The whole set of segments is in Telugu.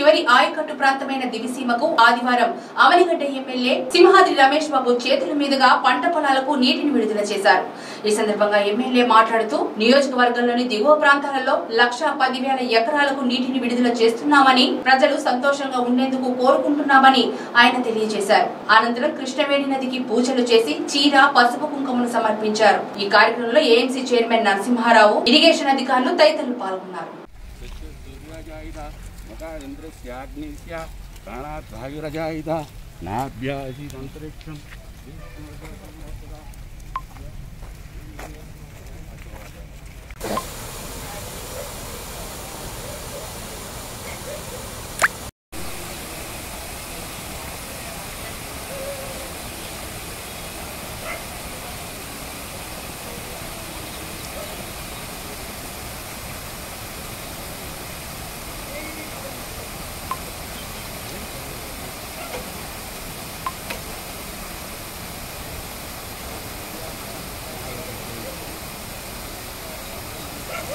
చివరి ఆయకట్టు ప్రాంతమైన దివిసీమకు ఆదివారం అమలిగడ్డ ఎమ్మెల్యే సింహాద్రి రమేష్ బాబు చేతుల మీదుగా పంట పొలాలకు నీటిని విడుదల చేశారు. ఈ సందర్భంగా ఎమ్మెల్యే మాట్లాడుతూ నియోజకవర్గంలోని దిగువ ప్రాంతాలలో లక్ష పదివేల ఎకరాలకు నీటిని విడుదల చేస్తున్నామని ప్రజలు సంతోషంగా ఉండేందుకు కోరుకుంటున్నామని ఆయన తెలియజేశారు. అనంతరం కృష్ణవేణి నదికి పూజలు చేసి చీర పసుపు కుంకుమను సమర్పించారు. ఈ కార్యక్రమంలో ఏఎంసీ చైర్మన్ నరసింహారావు ఇరిగేషన్ అధికారులు తదితరులు పాల్గొన్నారు. यथान्द्रस्याग्निस्या प्राणात् नाभ्या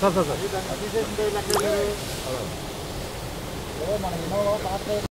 సార్ సార్ సార్.